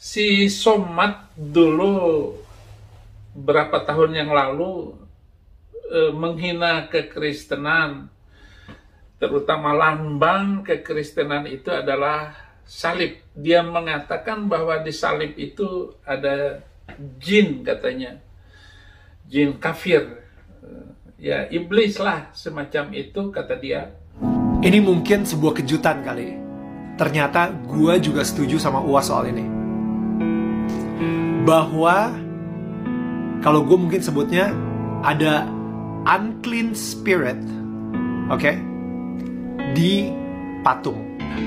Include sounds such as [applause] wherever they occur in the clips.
si Somad dulu berapa tahun yang lalu eh, menghina kekristenan terutama lambang kekristenan itu adalah salib dia mengatakan bahwa di salib itu ada jin katanya jin kafir Eh, ya iblis lah semacam itu kata dia Ini mungkin sebuah kejutan kali. Ternyata gue juga setuju sama Uas soal ini. Bahwa kalau gue mungkin sebutnya ada unclean spirit, oke, di patung.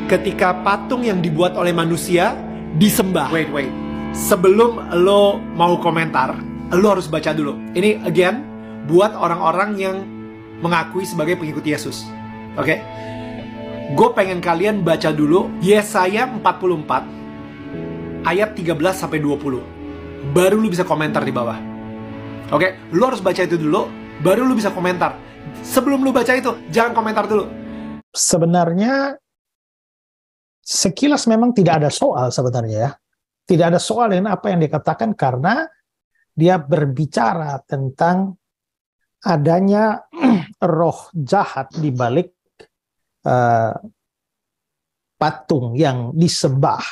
Ketika patung yang dibuat oleh manusia disembah. Wait, wait. Sebelum lo mau komentar, lo harus baca dulu. Ini again buat orang-orang yang mengakui sebagai pengikut Yesus. Oke. Gue pengen kalian baca dulu Yesaya 44 ayat 13 sampai 20. Baru lu bisa komentar di bawah. Oke, lu harus baca itu dulu baru lu bisa komentar. Sebelum lu baca itu, jangan komentar dulu. sebenarnya sekilas memang tidak ada soal sebenarnya ya. Tidak ada soal dengan apa yang dikatakan karena dia berbicara tentang adanya [clears throat] roh jahat di balik eh, patung yang disembah.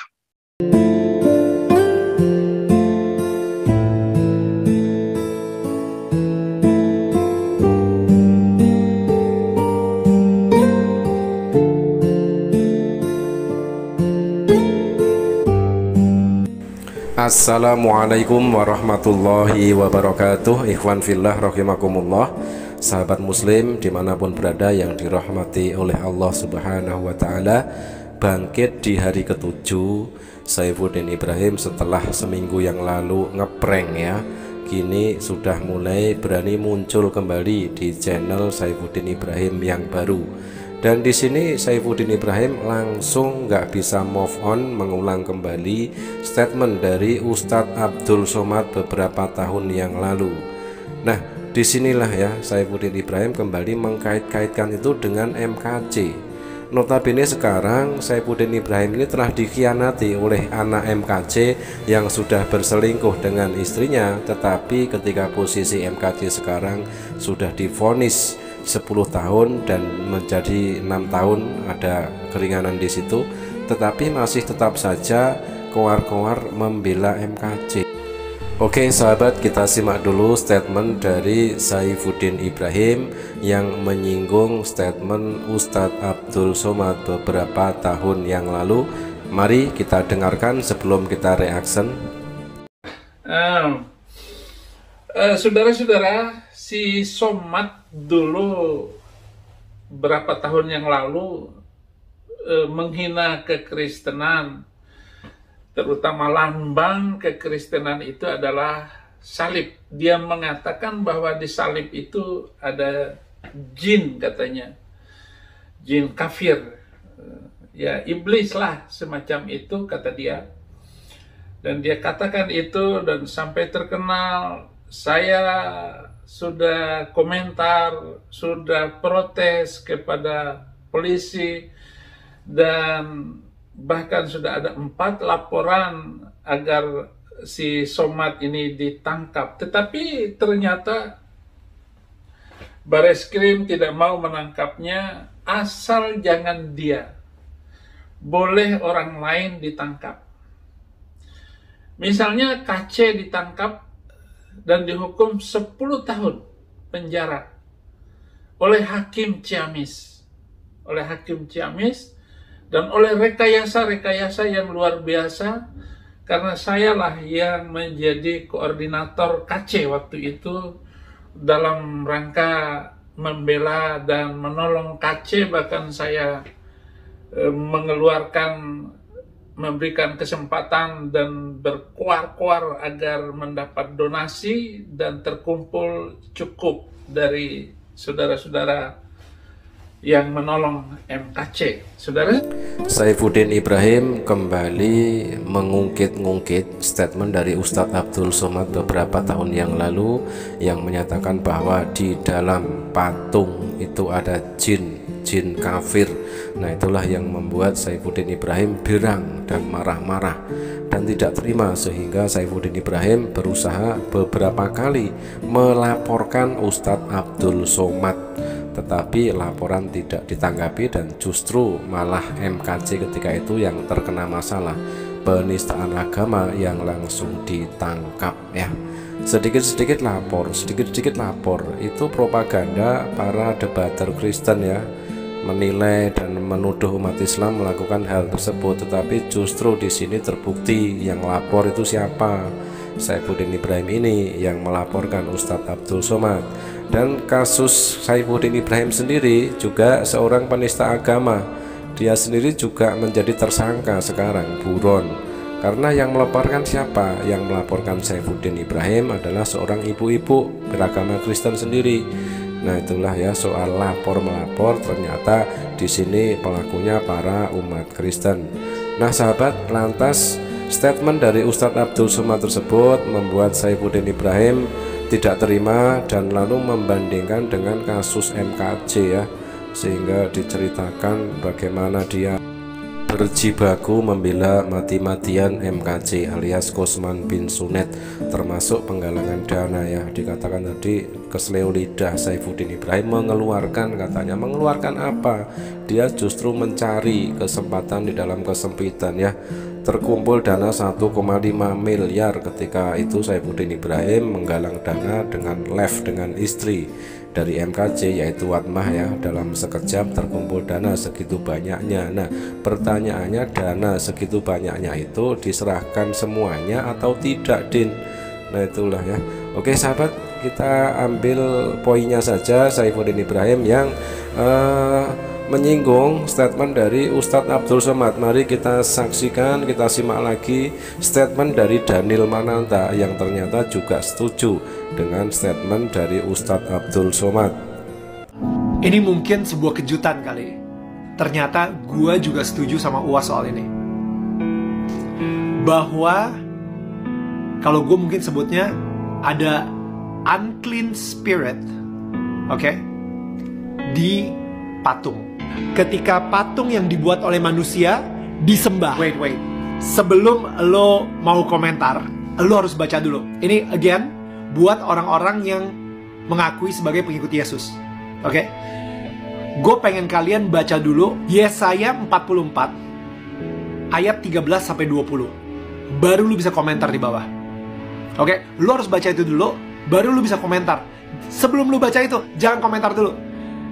Assalamualaikum warahmatullahi wabarakatuh. Ikhwan fillah rahimakumullah. Sahabat muslim di mana pun berada yang dirahmati oleh Allah subhanahu wa ta'ala Bangkit di hari ketujuh. Saifuddin Ibrahim setelah seminggu yang lalu ngeprank ya. Kini sudah mulai berani muncul kembali di channel Saifuddin Ibrahim yang baru dan di sini Saifuddin Ibrahim langsung nggak bisa move on mengulang kembali statement dari Ustadz Abdul Somad beberapa tahun yang lalu. Nah, di sinilah ya Saifuddin Ibrahim kembali mengkait-kaitkan itu dengan MKC. Notabene sekarang Saifuddin Ibrahim ini telah dikhianati oleh anak MKC yang sudah berselingkuh dengan istrinya, tetapi ketika posisi MKC sekarang sudah difonis 10 tahun dan menjadi enam tahun ada keringanan di situ tetapi masih tetap saja koar-koar membela MKC Oke sahabat kita simak dulu statement dari Saifuddin Ibrahim yang menyinggung statement Ustadz Abdul Somad beberapa tahun yang lalu. Mari kita dengarkan sebelum kita reaction eh, saudara-saudara si Somad dulu berapa tahun yang lalu eh, menghina kekristenan terutama lambang kekristenan itu adalah salib. Dia mengatakan bahwa di salib itu ada jin katanya. Jin kafir. Ya iblis lah semacam itu kata dia. Dan dia katakan itu dan sampai terkenal saya sudah komentar, sudah protes kepada polisi dan bahkan sudah ada empat laporan agar si Somad ini ditangkap. Tetapi ternyata Bareskrim tidak mau menangkapnya asal jangan dia. Boleh orang lain ditangkap. Misalnya KC ditangkap dan dihukum 10 tahun penjara oleh Hakim Ciamis. Oleh Hakim Ciamis dan oleh rekayasa-rekayasa yang luar biasa karena sayalah yang menjadi koordinator KC waktu itu dalam rangka membela dan menolong KC bahkan saya eh, mengeluarkan memberikan kesempatan dan berkuar-kuar agar mendapat donasi dan terkumpul cukup dari saudara-saudara yang menolong MKC. Saudara, Saifuddin Ibrahim kembali mengungkit-ungkit statement dari Ustadz Abdul Somad beberapa tahun yang lalu yang menyatakan bahwa di dalam patung itu ada jin, jin kafir. Nah itulah yang membuat Saifuddin Ibrahim birang dan marah-marah. dan tidak terima sehingga Saifuddin Ibrahim berusaha beberapa kali melaporkan Ustadz Abdul Somad tetapi laporan tidak ditanggapi dan justru malah MKC ketika itu yang terkena masalah penistaan agama yang langsung ditangkap ya sedikit-sedikit lapor sedikit-sedikit lapor itu propaganda para debater Kristen ya menilai dan menuduh umat Islam melakukan hal tersebut tetapi justru di sini terbukti yang lapor itu siapa Saifuddin Ibrahim ini yang melaporkan Ustadz Abdul Somad dan kasus Saifuddin Ibrahim sendiri juga seorang penista agama dia sendiri juga menjadi tersangka sekarang buron karena yang melaporkan siapa? Yang melaporkan Saifuddin Ibrahim adalah seorang ibu-ibu beragama Kristen sendiri. Nah, itulah ya soal lapor melapor ternyata di sini pelakunya para umat Kristen. Nah, sahabat, lantas statement dari Ustadz Abdul Somad tersebut membuat Saifuddin Ibrahim tidak terima dan lalu membandingkan dengan kasus MKJ ya sehingga diceritakan bagaimana dia berjibaku membela mati-matian MKC alias Kosman bin Sunet termasuk penggalangan dana ya. Dikatakan tadi kesleo lidah Saifuddin Ibrahim mengeluarkan. Katanya mengeluarkan apa? Dia justru mencari kesempatan di dalam kesempitan ya terkumpul dana 1,5 miliar ketika itu Saifuddin Ibrahim menggalang dana dengan live dengan istri dari MKJ yaitu Watmah ya. Dalam sekejap terkumpul dana segitu banyaknya. Nah pertanyaannya dana segitu banyaknya itu diserahkan semuanya atau tidak Din? Nah itulah ya. Oke sahabat kita ambil poinnya saja Saifuddin Ibrahim yang uh, menyinggung statement dari Ustadz Abdul Somad. Mari kita saksikan, kita simak lagi statement dari Daniel Mananta yang ternyata juga setuju dengan statement dari Ustadz Abdul Somad. Ini mungkin sebuah kejutan kali. Ternyata gue juga setuju sama UAS soal ini. Bahwa kalau gue mungkin sebutnya ada unclean spirit, oke, okay, di patung ketika patung yang dibuat oleh manusia disembah. Wait, wait. Sebelum lo mau komentar, lo harus baca dulu. Ini again buat orang-orang yang mengakui sebagai pengikut Yesus. Oke? Okay? Gue pengen kalian baca dulu Yesaya 44 ayat 13 sampai 20. Baru lu bisa komentar di bawah. Oke, okay? lu harus baca itu dulu, baru lu bisa komentar. Sebelum lu baca itu, jangan komentar dulu.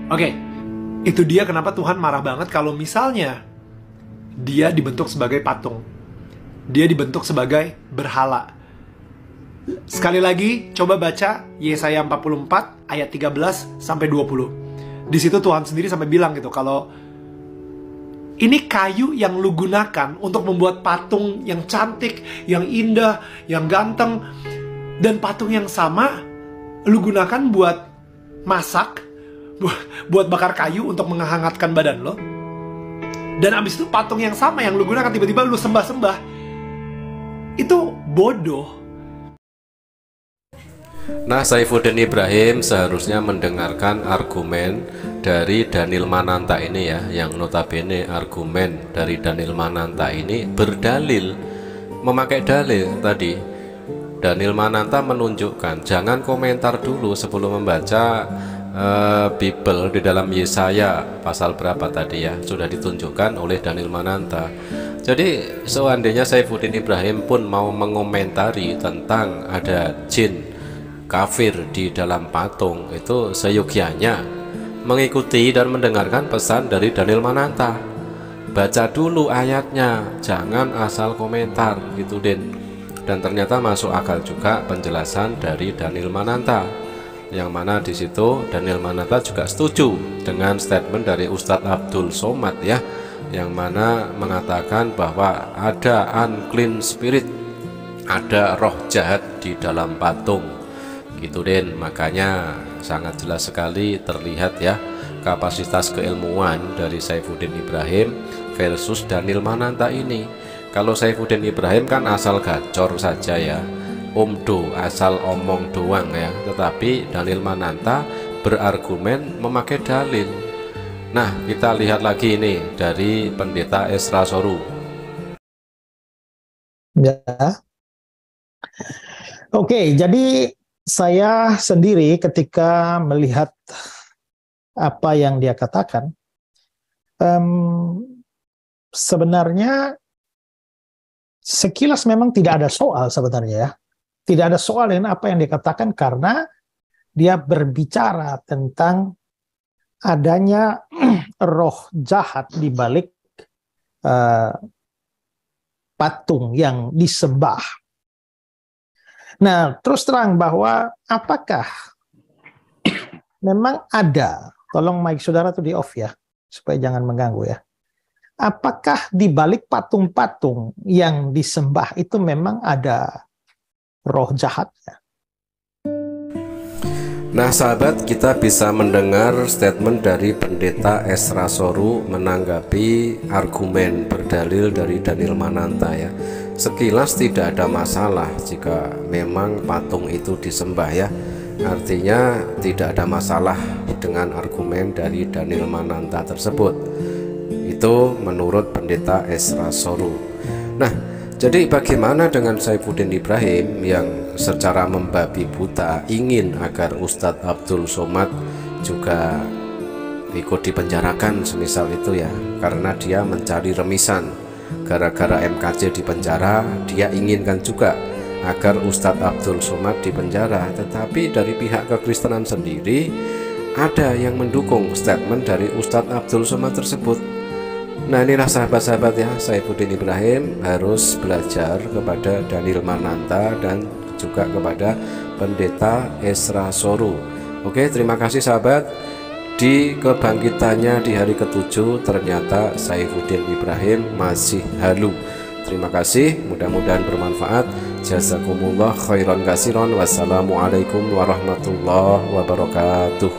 Oke, okay, itu dia kenapa Tuhan marah banget kalau misalnya dia dibentuk sebagai patung. Dia dibentuk sebagai berhala. Sekali lagi, coba baca Yesaya 44 ayat 13 sampai 20. Di situ Tuhan sendiri sampai bilang gitu kalau ini kayu yang lu gunakan untuk membuat patung yang cantik, yang indah, yang ganteng dan patung yang sama lu gunakan buat masak buat bakar kayu untuk menghangatkan badan lo. Dan abis itu patung yang sama yang lu gunakan tiba-tiba lu sembah-sembah. Itu bodoh. Nah, Saifuddin Ibrahim seharusnya mendengarkan argumen dari Daniel Mananta ini ya, yang notabene argumen dari Daniel Mananta ini berdalil memakai dalil tadi. Daniel Mananta menunjukkan jangan komentar dulu sebelum membaca uh, Bible di dalam Yesaya pasal berapa tadi ya sudah ditunjukkan oleh Daniel Mananta. Jadi seandainya Saifuddin Ibrahim pun mau mengomentari tentang ada jin kafir di dalam patung itu seyogianya mengikuti dan mendengarkan pesan dari Daniel Mananta. Baca dulu ayatnya, jangan asal komentar gitu Den. Dan ternyata masuk akal juga penjelasan dari Daniel Mananta yang mana di situ Daniel Manata juga setuju dengan statement dari Ustadz Abdul Somad ya yang mana mengatakan bahwa ada unclean spirit ada roh jahat di dalam patung. Gitu Den makanya sangat jelas sekali terlihat ya kapasitas keilmuan dari Saifuddin Ibrahim versus Daniel Mananta ini. Kalau Saifuddin Ibrahim kan asal gacor saja ya omdo asal omong doang ya tetapi Dalil Mananta berargumen memakai dalil nah kita lihat lagi ini dari pendeta Esra Soru Ya. Oke, jadi saya sendiri ketika melihat apa yang dia katakan, um, sebenarnya sekilas memang tidak ada soal sebenarnya ya. Tidak ada soal dengan apa yang dikatakan karena dia berbicara tentang adanya [clears throat] roh jahat di balik uh, patung yang disembah. Nah, terus terang bahwa apakah [clears throat] memang ada, tolong mic saudara tuh di off ya, supaya jangan mengganggu ya. Apakah di balik patung-patung yang disembah itu memang ada roh jahatnya? Nah sahabat kita bisa mendengar statement dari pendeta Esra Soru menanggapi argumen berdalil dari Daniel Mananta ya. Sekilas tidak ada masalah jika memang patung itu disembah ya. Artinya tidak ada masalah dengan argumen dari Daniel Mananta tersebut. Itu menurut pendeta Esra Soru Nah jadi bagaimana dengan Saifuddin Ibrahim yang secara membabi buta ingin agar Ustadz Abdul Somad juga ikut dipenjarakan semisal itu ya? Karena dia mencari remisan. Gara-gara MKC di penjara dia inginkan juga agar Ustadz Abdul Somad dipenjara tetapi dari pihak kekristenan sendiri ada yang mendukung statement dari Ustadz Abdul Somad tersebut Nah inilah sahabat-sahabat ya. Saifuddin Ibrahim harus belajar kepada Daniel Mananta dan juga kepada pendeta Esra Soru. Oke terima kasih sahabat. Di kebangkitannya di hari ketujuh ternyata Saifuddin Ibrahim masih halu. Terima kasih mudah-mudahan bermanfaat. Jazakumullah khairan kasiron Wassalamualaikum warahmatullahi wabarakatuh